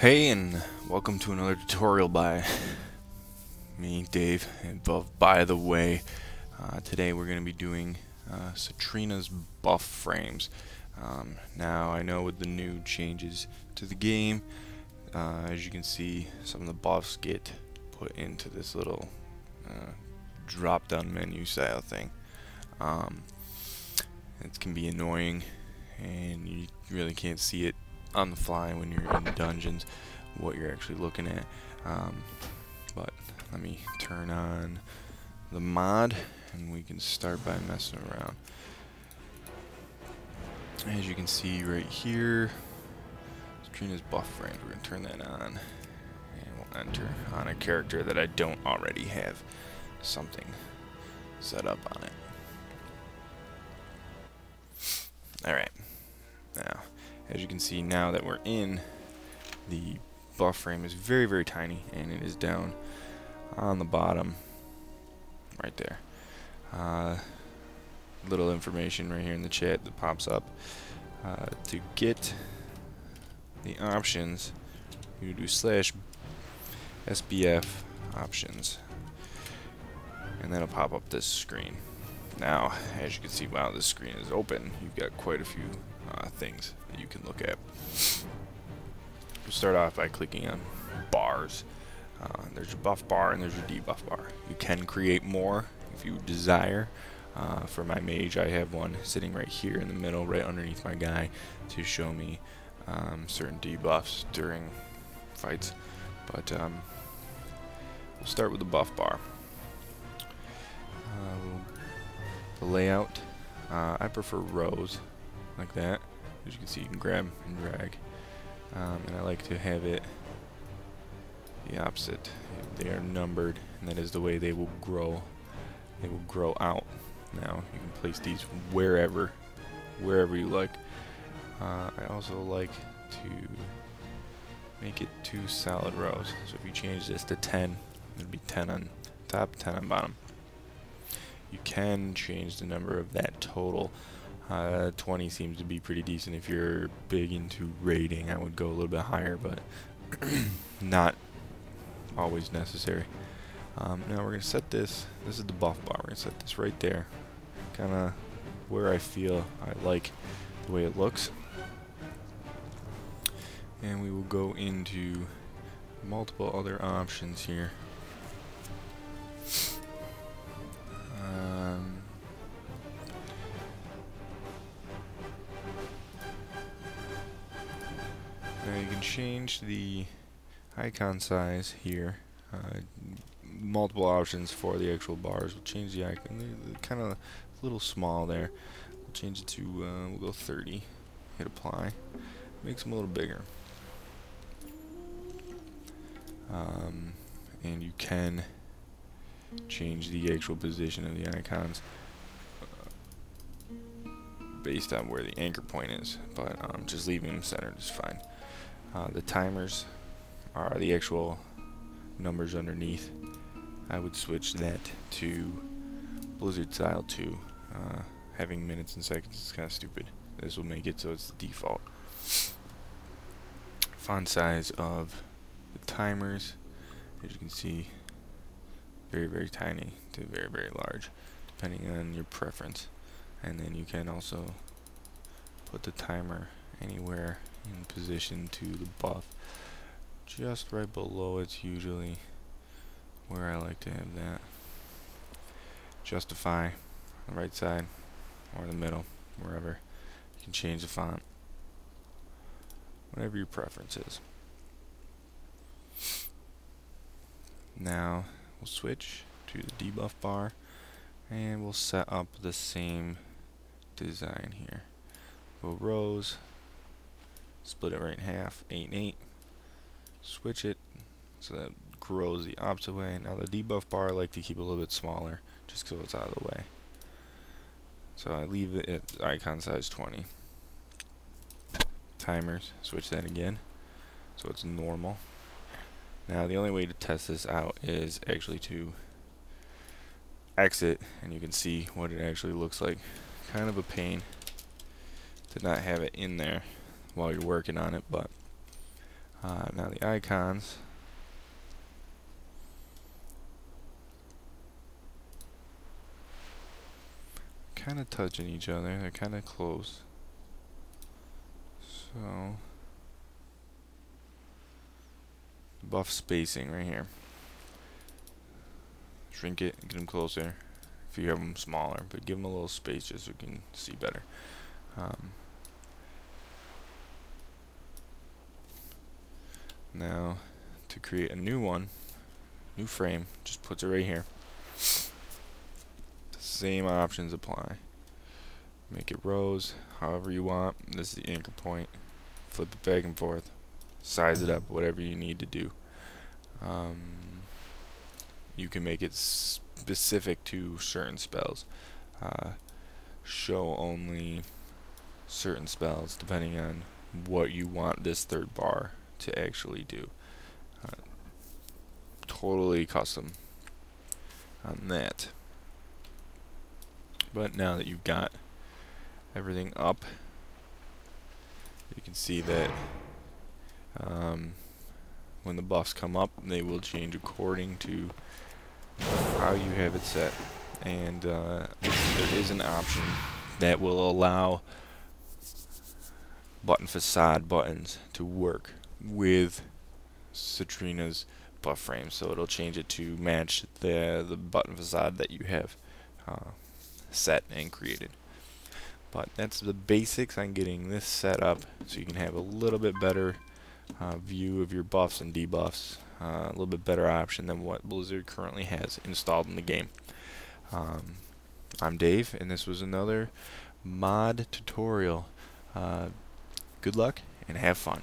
Hey, and welcome to another tutorial by me, Dave. And by the way, uh, today we're going to be doing uh, Satrina's buff frames. Um, now, I know with the new changes to the game, uh, as you can see, some of the buffs get put into this little uh, drop-down menu style thing. Um, it can be annoying, and you really can't see it on the fly when you're in dungeons what you're actually looking at. Um, but let me turn on the mod and we can start by messing around. As you can see right here, Trina's buff range. We're going to turn that on and we'll enter on a character that I don't already have something set up on it. Alright, now as you can see now that we're in, the buff frame is very, very tiny, and it is down on the bottom, right there. Uh, little information right here in the chat that pops up. Uh, to get the options, you do slash SBF options, and that'll pop up this screen. Now, as you can see, while this screen is open, you've got quite a few uh, things that you can look at. We'll start off by clicking on bars. Uh, there's your buff bar and there's your debuff bar. You can create more if you desire. Uh, for my mage, I have one sitting right here in the middle, right underneath my guy, to show me um, certain debuffs during fights. But um, we'll start with the buff bar. Uh, the layout, uh, I prefer rows like that. As you can see, you can grab and drag. Um, and I like to have it the opposite. They are numbered, and that is the way they will grow. They will grow out. Now, you can place these wherever, wherever you like. Uh, I also like to make it two solid rows. So if you change this to 10, it'll be 10 on top, 10 on bottom. You can change the number of that total uh, 20 seems to be pretty decent if you're big into raiding. I would go a little bit higher, but not always necessary. Um, now we're going to set this, this is the buff bar, we're going to set this right there. Kind of where I feel I like the way it looks. And we will go into multiple other options here. Change the icon size here. Uh, multiple options for the actual bars. We'll change the icon. Kind of a little small there. We'll change it to, uh, we'll go 30. Hit apply. Makes them a little bigger. Um, and you can change the actual position of the icons uh, based on where the anchor point is. But um, just leaving them centered is fine. Uh, the timers are the actual numbers underneath. I would switch that to Blizzard style too. Uh, having minutes and seconds is kind of stupid. This will make it so it's the default. Font size of the timers, as you can see, very very tiny to very very large, depending on your preference. And then you can also put the timer anywhere in position to the buff. Just right below it's usually where I like to have that. Justify the right side or the middle, wherever. You can change the font. Whatever your preference is. Now we'll switch to the debuff bar and we'll set up the same design here. Go rows, split it right in half, 8 and 8, switch it so that grows the opposite way. Now the debuff bar I like to keep a little bit smaller just so it's out of the way. So I leave it at icon size 20. Timers, switch that again so it's normal. Now the only way to test this out is actually to exit and you can see what it actually looks like. Kind of a pain to not have it in there while you're working on it, but Uh, now the icons. Kind of touching each other. They're kind of close. So buff spacing right here. Shrink it, get them closer. If you have them smaller, but give them a little space just so we can see better. Um, now, to create a new one, new frame, just puts it right here. The same options apply. Make it rows, however you want. This is the anchor point. Flip it back and forth. Size it up, whatever you need to do. Um, you can make it specific to certain spells. Uh, show only certain spells depending on what you want this third bar to actually do. Uh, totally custom on that. But now that you've got everything up, you can see that um, when the buffs come up, they will change according to how you have it set. And uh, there is an option that will allow button facade buttons to work with Satrina's buff frame. So it'll change it to match the the button facade that you have uh, set and created. But that's the basics on getting this set up so you can have a little bit better uh, view of your buffs and debuffs. Uh, a little bit better option than what Blizzard currently has installed in the game. Um, I'm Dave, and this was another mod tutorial. Uh, good luck and have fun.